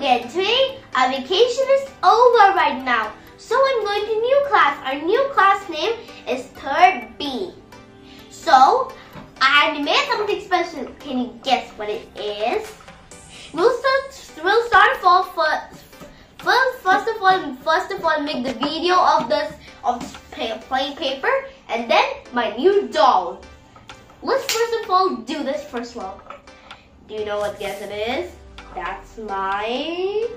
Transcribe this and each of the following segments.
again. Today, our vacation is over right now. So I'm going to new class. Our new class name is 3rd B. So, I made something special. Can you guess what it is? We'll start, we'll start off first. Well, first of all, first of all, make the video of this of this plain paper, and then my new doll. Let's first of all do this first one. Do you know what guess it is? That's my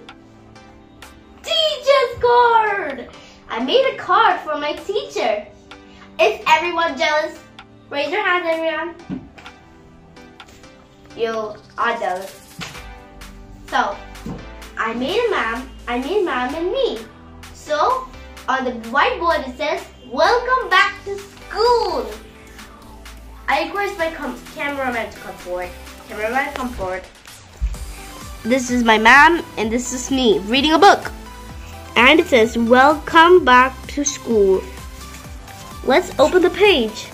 teacher's card. I made a card for my teacher. Is everyone jealous? Raise your hand, everyone. You are jealous. So, I made a ma'am, I made ma'am and me. So, on the whiteboard it says, Welcome back to school. I request my cameraman to come forward. Cameraman, come forward. This is my mom and this is me reading a book. And it says, Welcome back to school. Let's open the page.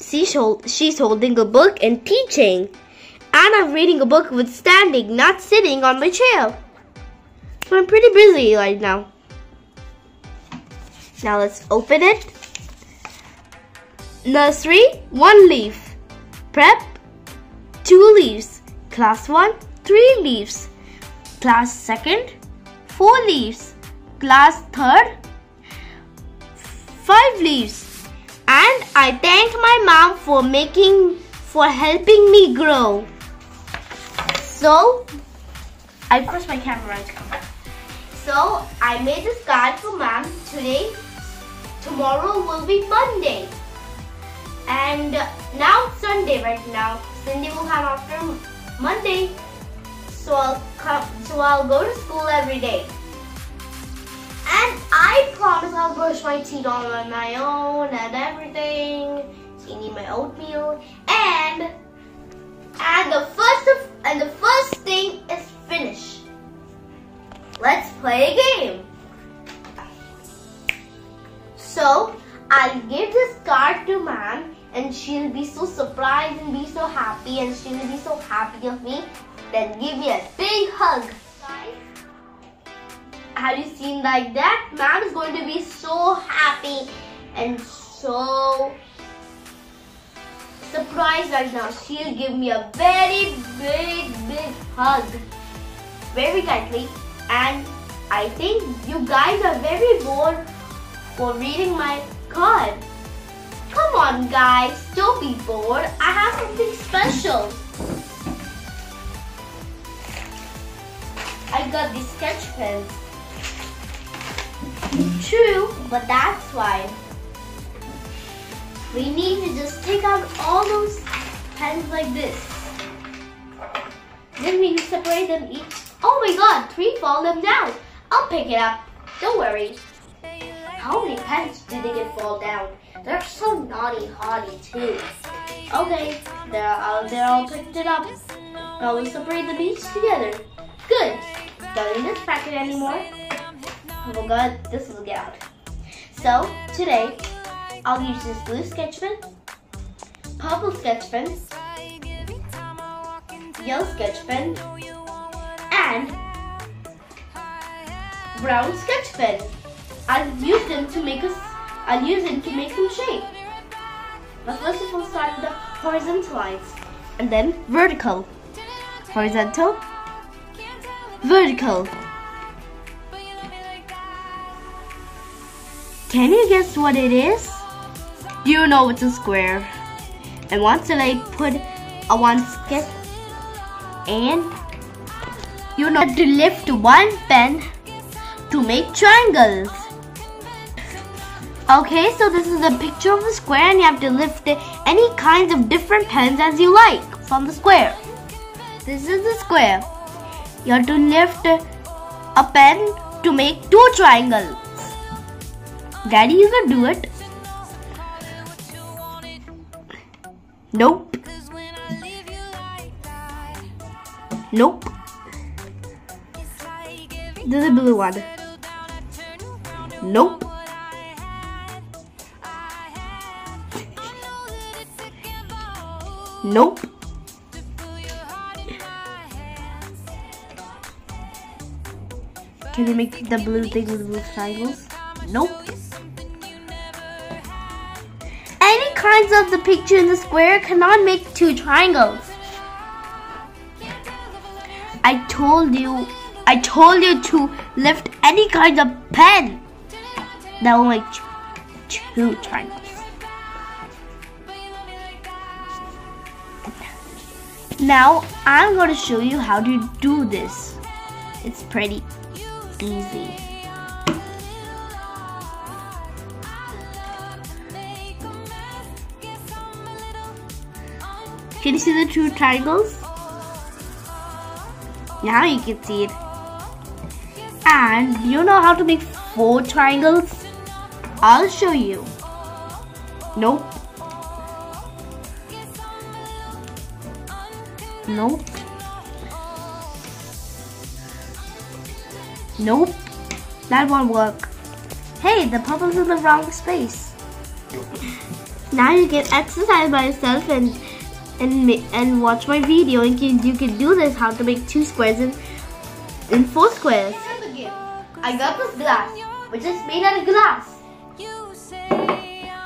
She's holding a book and teaching. And I'm reading a book with standing, not sitting on my chair. So I'm pretty busy right now. Now let's open it. Nursery, one leaf. Prep, two leaves. Class one, three leaves. Class second, four leaves. Class third, five leaves. And I thank my mom for making, for helping me grow. So, I press my camera. So, I made this card for mom today. Tomorrow will be Monday. And now it's Sunday right now. Sunday will come after Monday. So I'll come so I'll go to school every day. And I promise I'll brush my teeth on my own and everything. Eating my oatmeal. And and the first of, and the first thing is finish. Let's play a game. So I'll give this card to mom and she'll be so surprised and be so happy and she'll be so happy of me. Then give me a big hug. Guys, have you seen like that? Mom is going to be so happy and so surprised right now. She'll give me a very big, big hug. Very tightly. And I think you guys are very bored for reading my card. Come on guys, don't be bored. I have something special. I got these sketch pens. True, but that's why. We need to just take out all those pens like this. Then we separate them each. Oh my god, three fall them down. I'll pick it up. Don't worry. How many pens did they get fall down? They're so naughty haughty too. Okay, they're all, they're all picked it up. Now we separate the beach together. Good. Don't need this packet anymore. Oh god, this will get out. So, today, I'll use this blue sketch pen, purple sketch pen, yellow sketch pen, and brown sketch pen. I'll use them to make us. I'll use it to make some shape. But first of all, start with the horizontal lines, and then vertical. Horizontal, vertical. Can you guess what it is? You know it's a square. And once I put a one sketch and you know to lift one pen to make triangles. Okay, so this is a picture of a square and you have to lift any kinds of different pens as you like from the square. This is the square. You have to lift a pen to make two triangles. Daddy, you can do it. Nope. Nope. This is a blue one. Nope. Nope. Can you make the blue thing with blue triangles? Nope. Any kinds of the picture in the square cannot make two triangles. I told you, I told you to lift any kind of pen. That will make two triangles. Now I'm going to show you how to do this. It's pretty easy. Can you see the two triangles? Now you can see it. And you know how to make four triangles? I'll show you. Nope. Nope. Nope. That won't work. Hey, the puzzle's in the wrong space. Now you can exercise by yourself and and and watch my video and can, you can do this how to make two squares in in four squares. I got this glass, which is made out of glass.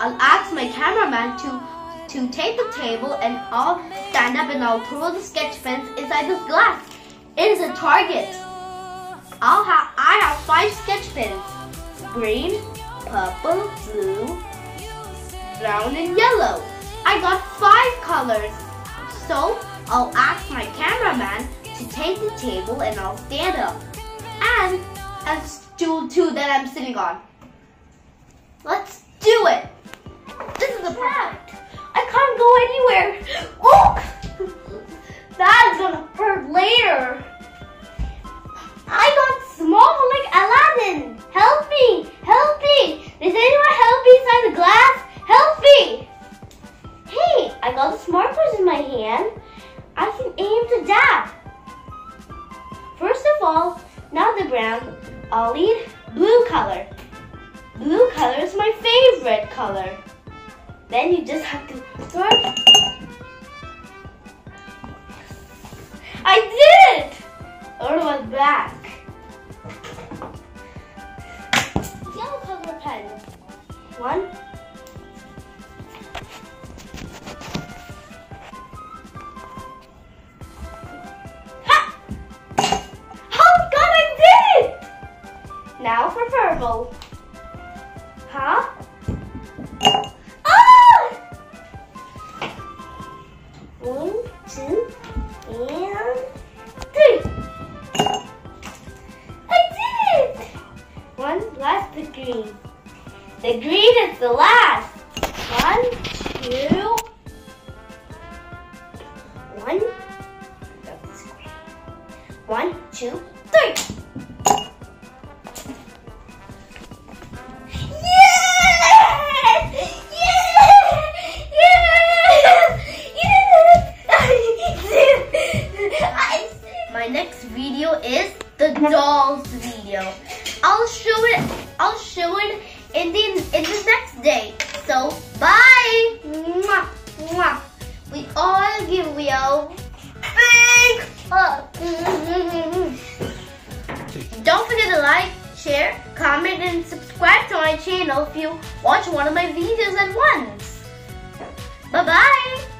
I'll ask my cameraman to to take the table and I'll stand up and I'll throw the sketch pens inside this glass. It is a target. I'll have I have five sketch pens. Green, purple, blue, brown, and yellow. I got five colors. So I'll ask my cameraman to take the table and I'll stand up. And a stool too that I'm sitting on. Let's do it. This is a product. Go anywhere. Oh! That is gonna hurt later. I got small like Aladdin. Help me! Help me! Does anyone help me inside the glass? Help me! Hey, I got the smartphone in my hand. I can aim to dab. First of all, now the brown, I'll need blue color. Blue color is my favorite color. Then you just have to throw I did it! Or was back. Yellow color pen. One. Ha! Oh God, I did it! Now for purple. Huh? Green. The green is the last. One, two, one, one, two, give Leo big hug. Don't forget to like, share, comment, and subscribe to my channel if you watch one of my videos at once. Bye-bye.